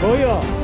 可以啊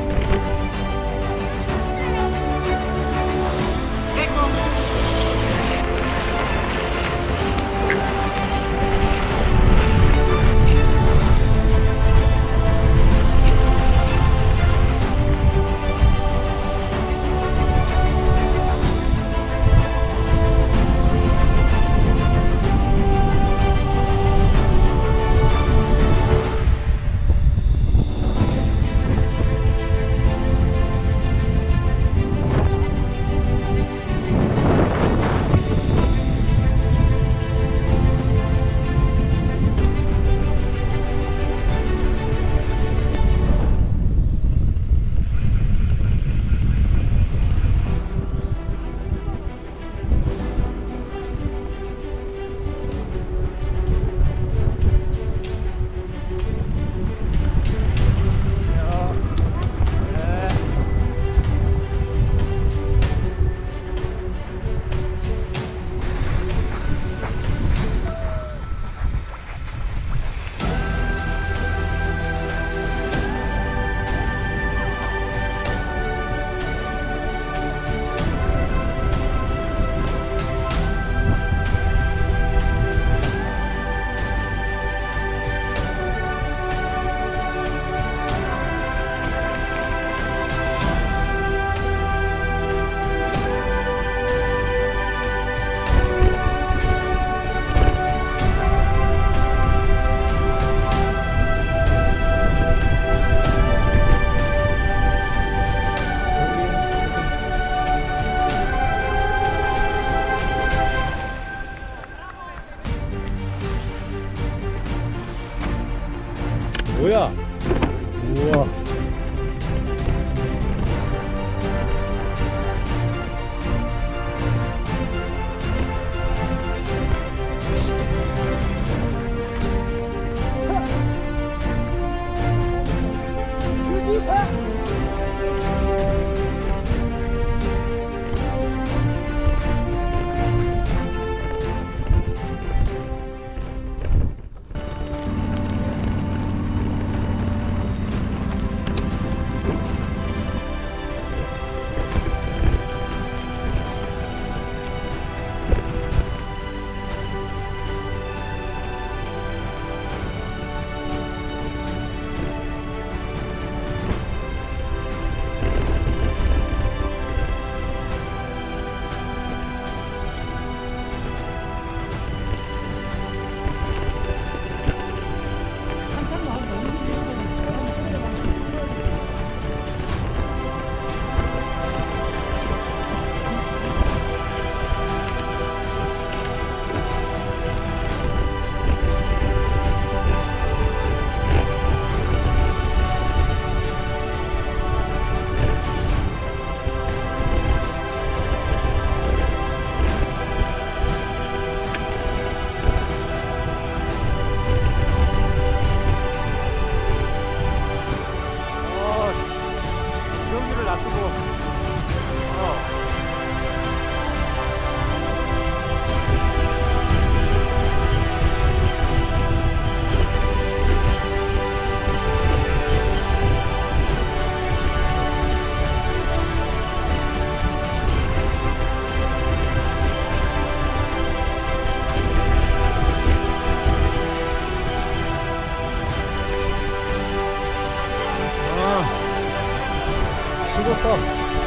죽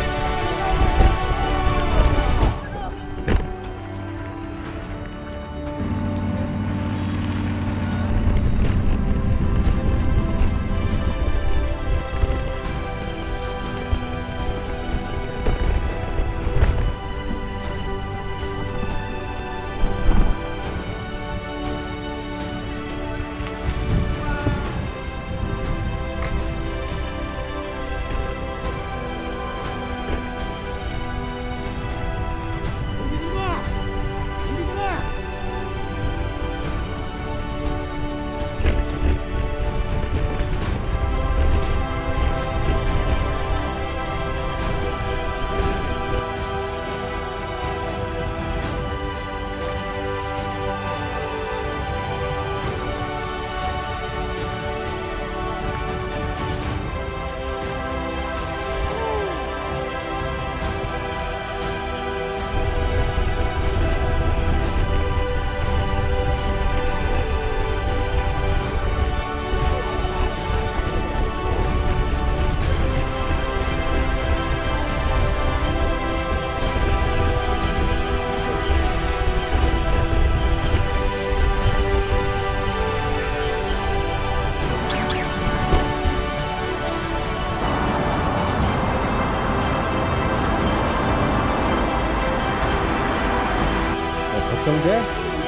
welcome there.